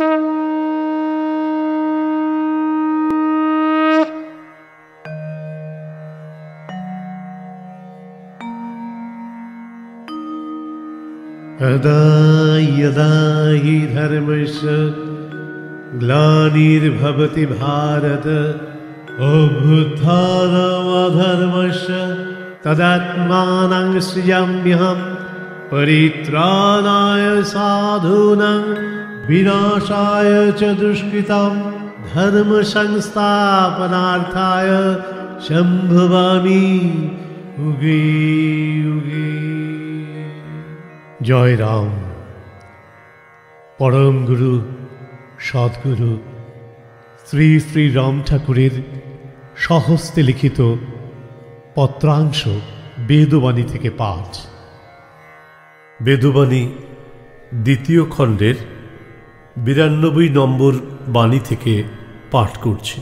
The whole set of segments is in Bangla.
यदा यदा हि धर्मस्य ग्लानिर्भवति भारत अभ्युत्थानमधर्मस्य तदात्मानं सृजाम्यहं परित्राणाय साधूनां विनाशाय च दुष्कृतं धर्मसंस्थापनार्थाय सम्भवामि युगे युगे জয় রাম পরম গুরু সদ্গুরু শ্রী শ্রী রাম ঠাকুরের সহস্তে লিখিত পত্রাংশ বেদবাণী থেকে পাঠ বেদবাণী দ্বিতীয় খণ্ডের বিরানব্বই নম্বর বাণী থেকে পাঠ করছি।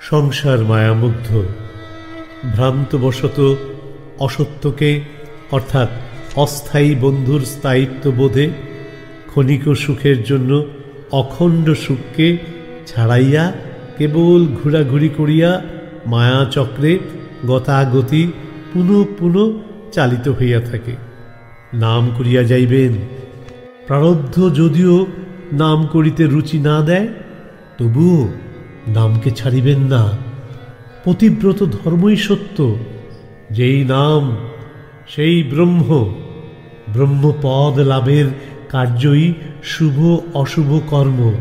সংসার মায়ামুগ্ধ, ভ্রান্তবশত অসত্যকে, অর্থাৎ অস্থায়ী বন্ধুর স্থায়িত্ব বোধে ক্ষণিক সুখের জন্য অখণ্ড সুখকে ছাড়াইয়া কেবল ঘোরাঘুরি করিয়া মায়াচক্রে গতাগতি পুনঃ পুনঃ চালিত হইয়া থাকে। নাম করিয়া যাইবেন। প্রারব্ধ যদিও নাম করিতে রুচি না দেয়, তবুও নামকে ছাড়িবেন না। পতিব্রত ধর্মই সত্য। যেই নাম, সেই ব্রহ্ম। ব্রহ্মপদ লাভের কার্যই শুভ অশুভ কর্ম।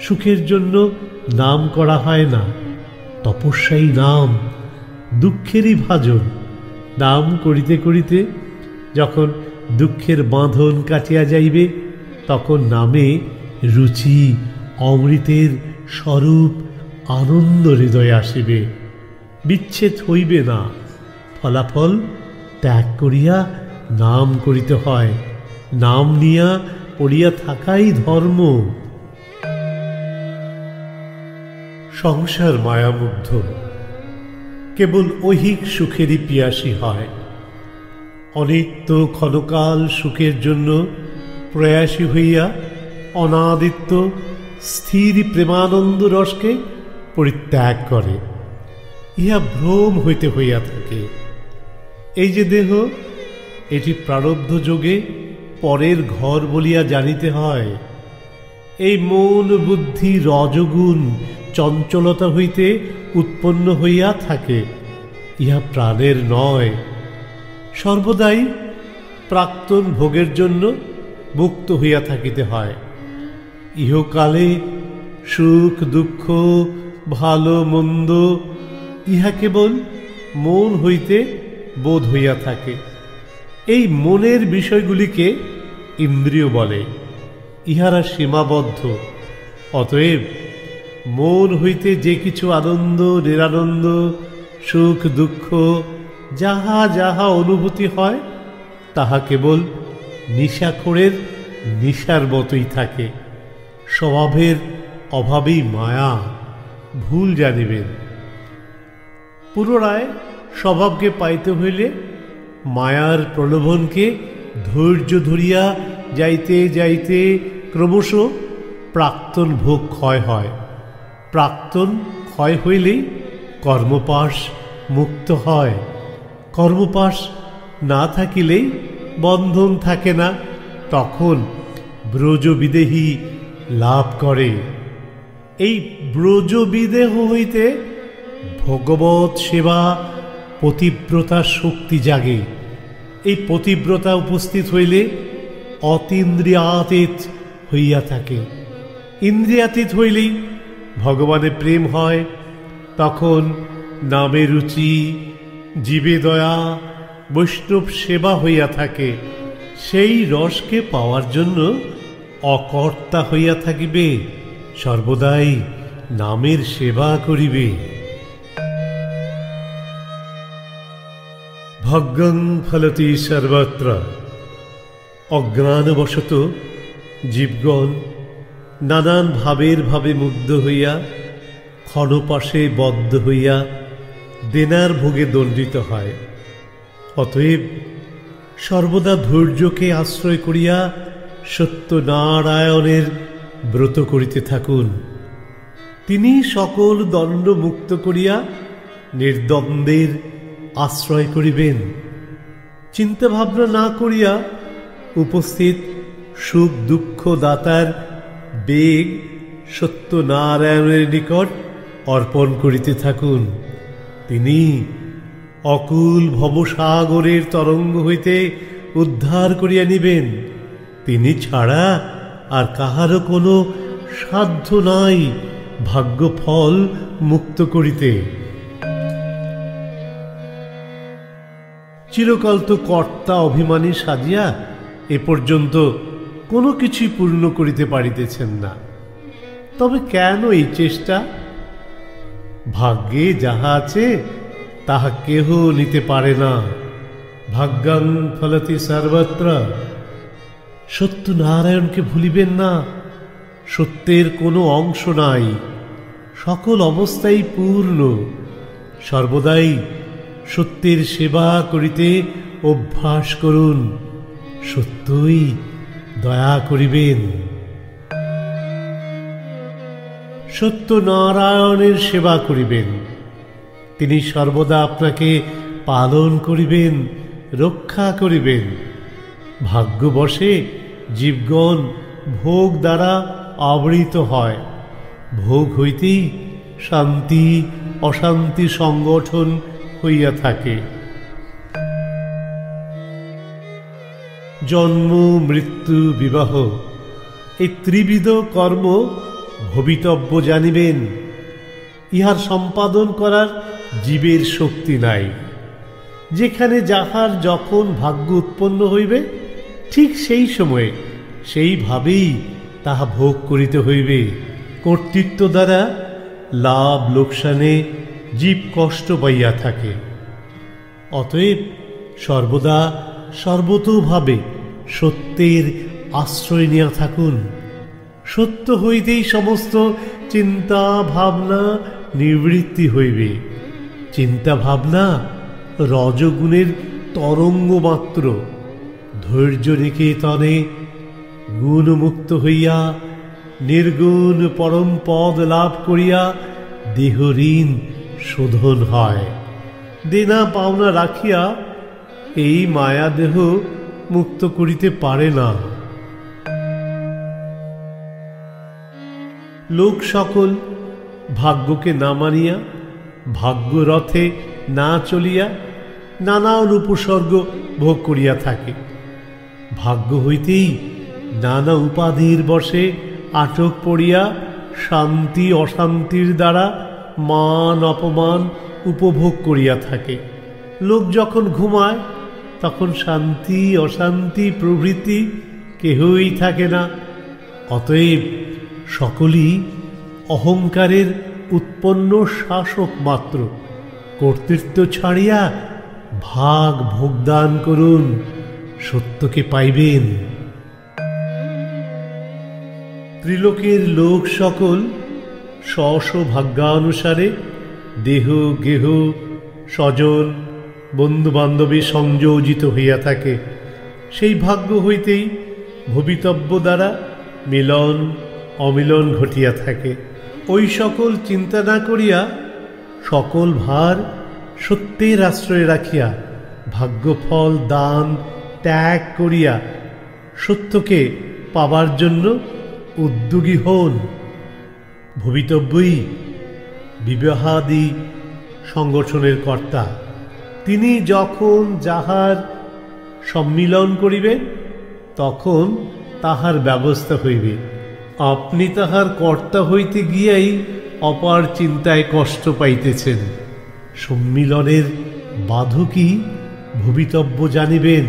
সুখের জন্য নাম করা হয় না। তপস্যাই নাম দুঃখেরই ভাজন। নাম করিতে করিতে যখন দুঃখের বাঁধন কাটিয়া যাইবে, তখন নামে রুচি, অমৃতের স্বরূপ, আনন্দ হৃদয়ে আসিবে। বিচ্ছেদ হইবে না। ফলাফল ত্যাগ করিয়া নাম করিতে হয়। নাম নিয়া পড়িয়া থাকাই ধর্ম। সংসার মায়ামুগ্ধ। কেবল ঐহিক সুখেরই পিয়াসী হয়। অনিত্য ক্ষণকাল সুখের জন্য প্রয়াসী হইয়া অনাদিত্য স্থির প্রেমানন্দ রসকে পরিত্যাগ করে। ইহা ভ্রম হইতে হইয়া থাকে। এই যে দেহ, এটি প্রারব্ধ যোগে পরের ঘর বলিয়া জানিতে হয়। এই মন বুদ্ধি রজগুণ চঞ্চলতা হইতে উৎপন্ন হইয়া থাকে, ইহা প্রাণের নয়। সর্বদাই প্রাক্তন ভোগের জন্য মুক্ত হইয়া থাকিতে হয়। ইহকালে সুখ, দুঃখ, ভালো, মন্দ, ইহা কেবল মন হইতে বোধ হইয়া থাকে। এই মনের বিষয়গুলিকে ইন্দ্রিয় বলে, ইহারা সীমাবদ্ধ, অতএব মন হইতে যে কিছু আনন্দ, নিরানন্দ, সুখ, দুঃখ, যাহা যাহা অনুভূতি হয়, তাহা কেবল নিশাখোরের নিশার মতোই থাকে। স্বভাবের অভাবেই মায়া, ভুল জানিবেন। পুনরায় স্বভাবকে পাইতে হইলে মায়ার প্রলোভনকে ধৈর্য ধরিয়া যাইতে যাইতে ক্রমশ প্রাক্তন ভোগ ক্ষয় হয়। প্রাক্তন ক্ষয় হইলেই কর্মপাশ মুক্ত হয়। কর্মপাশ না থাকিলেই বন্ধন থাকে না, তখন ব্রজবিদেহী লাভ করে। এই ব্রজবিদেহ হইতে ভগবত সেবা, পতিব্রতার শক্তি জাগে। এই পতিব্রতা উপস্থিত হইলে অতীন্দ্রিয়াতীত হইয়া থাকে। ইন্দ্রিয়াতীত হইলেই ভগবানের প্রেম হয়, তখন নামে রুচি, জীবে দয়া, বৈষ্ণব সেবা হইয়া থাকে। সেই রসকে পাওয়ার জন্য অকর্তা হইয়া থাকিবে, সর্বদাই নামের সেবা করিবে। ভগ্গং ফলতি সর্বত্র। অজ্ঞানবশত জীবগণ নানান ভাবের ভাবে মুগ্ধ হইয়া, ক্ষণপাশে বদ্ধ হইয়া দেনার ভোগে দণ্ডিত হয়। অতএব সর্বদা ধৈর্যকে আশ্রয় করিয়া সত্যনারায়ণের ব্রত করিতে থাকুন। তিনি সকল দণ্ড মুক্ত করিয়া নির্দ্বন্দ্বের আশ্রয় করিবেন। চিন্তাভাবনা না করিয়া উপস্থিত সুখ দুঃখ দাতার বেগ সত্যনারায়ণের নিকট অর্পণ করিতে থাকুন। তিনি অকুল ভবসাগরের তরঙ্গ হইতে উদ্ধার করিয়া নিবেন। তিনি ছাড়া আর কাহারও কোনো সাধ্য নাই ভাগ্য ফল মুক্ত করিতে। চিরকাল তো কর্তা অভিমানী সাজিয়া এ পর্যন্ত কোনো কিছুই পূর্ণ করিতে পারিতেছেন না। তবে কেন এই চেষ্টা? ভাগ্যে যাহা আছে, তাহা কেহ নিতে পারে না। ভাগ্যাং ফলতি সর্বত্র। সত্য নারায়ণকে ভুলিবেন না। সত্যের কোনো অংশ নাই। সকল অবস্থাই পূর্ণ। সর্বদাই সত্যের সেবা করিতে অভ্যাস করুন। সত্যই দয়া করিবেন। সত্য নারায়ণের সেবা করিবেন। তিনি সর্বদা আপনাকে পালন করিবেন, রক্ষা করিবেন। ভাগ্যবশে জীবগণ ভোগ দ্বারা আবৃত হয়। ভোগ হইতেই শান্তি, অশান্তি সংগঠন হইয়া থাকে। জন্ম, মৃত্যু, বিবাহ। এই ত্রিবিধ কর্ম ভবিতব্য জানিবেন। ইহার সম্পাদন করার জীবের শক্তি নাই। যেখানে যাহার যখন ভাগ্য উৎপন্ন হইবে, ঠিক সেই সময়ে সেইভাবেই তাহা ভোগ করিতে হইবে। কর্তৃত্ব দ্বারা লাভ, লোকসানে জীব কষ্ট পাইয়া থাকে। অতএব সর্বদা সর্বতোভাবে সত্যের আশ্রয় নিয়া থাকুন। সত্য হইতেই সমস্ত চিন্তা ভাবনা নিবৃত্তি হইবে। চিন্তা ভাবনা রজগুণের তরঙ্গ মাত্র। ধৈর্য নিকেতনে গুণমুক্ত হইয়া নির্গুণ পরম পদ লাভ করিয়া দেহ ঋণ শোধন হয়। দেনা পাওনা রাখিয়া এই মায়া দেহ মুক্ত করিতে পারে না। লোক সকল ভাগ্যকে না মানিয়া ভাগ্যরথে না চলিয়া নানান উপসর্গ ভোগ করিয়া থাকে। ভাগ্য হইতেই নানা উপাধির বসে আটক পড়িয়া শান্তি অশান্তির দ্বারা মান অপমান উপভোগ করিয়া থাকে। লোক যখন ঘুমায় তখন শান্তি, অশান্তি, প্রভৃতি কেহই থাকে না। অতএব সকলই অহংকারের উৎপন্ন শাসক মাত্র। কর্তৃত্ব ছাড়িয়া ভাগ ভোগদান করুন, সত্যকে পাইবেন। ত্রিলোকের লোক সকল স্ব স্ব ভাগ্যানুসারে দেহ গেহ স্বজন বন্ধু বান্ধবী সংযোজিত হইয়া থাকে। সেই ভাগ্য হইতেই ভবিতব্য দ্বারা মিলন, অমিলন ঘটিয়া থাকে। ওই সকল চিন্তা না করিয়া সকল ভার সত্যের আশ্রয়ে রাখিয়া ভাগ্যফল, দান, ত্যাগ করিয়া সত্যকে পাবার জন্য উদ্যোগী হন। ভবিতব্যই বিবাহাদি সংগঠনের কর্তা। তিনি যখন যাহার সম্মিলন করিবেন তখন তাহার ব্যবস্থা হইবে। আপনি তাহার কর্তা হইতে গিয়াই অপার চিন্তায় কষ্ট পাইতেছেন। সম্মিলনের বাধকই ভবিতব্য জানিবেন।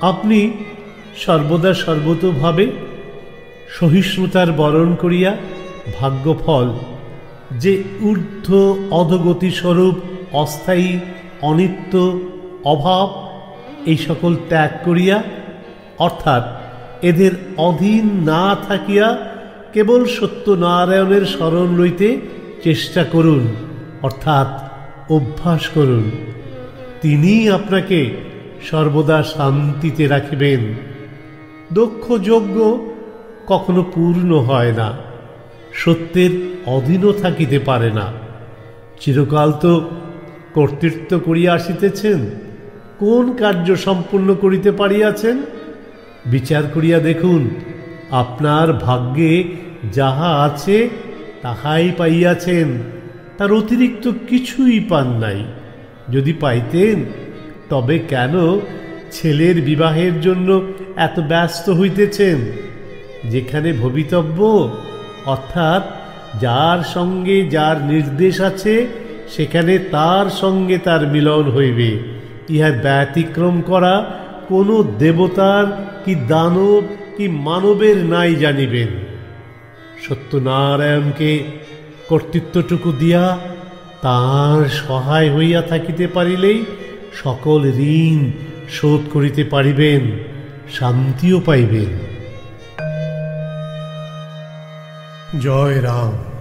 আপনি সর্বদা সর্বতোভাবে সহিষ্ণুতার বরণ করিয়া ভাগ্যফল যে ঊর্ধ্ব অধগতি স্বরূপ অস্থায়ী, অনিত্য, অভাব, এই সকল ত্যাগ করিয়া, অর্থাৎ এদের অধীন না থাকিয়া কেবল সত্যনারায়ণের স্মরণ লইতে চেষ্টা করুন, অর্থাৎ অভ্যাস করুন। তিনিই আপনাকে সর্বদা শান্তিতে রাখিবেন। দক্ষ যজ্ঞ কখনো পূর্ণ হয় না। সত্যের অধীনও থাকিতে পারে না। চিরকাল তো কর্তৃত্ব করিয়া আসিতেছেন, কোন কার্য সম্পূর্ণ করিতে পারিয়াছেন? বিচার করিয়া দেখুন, আপনার ভাগ্যে যাহা আছে, তাহাই পাইয়াছেন। তার অতিরিক্ত কিছুই পান নাই। যদি পাইতেন, তবে কেন ছেলের বিবাহের জন্য এত ব্যস্ত হইতেছেন? যেখানে ভবিতব্য অর্থাৎ যার সঙ্গে যার নির্দেশ আছে, সেখানে তার সঙ্গে তার মিলন হইবে। ইহার ব্যতিক্রম করা কোনো দেবতার কি দানব, কি মানবের নাই জানিবেন। সত্যনারায়ণকে কর্তৃত্বটুকু দিয়া তার সহায় হইয়া থাকিতে পারিলেই সকল ঋণ শোধ করিতে পারিবেন, শান্তিও পাইবেন। জয় রাম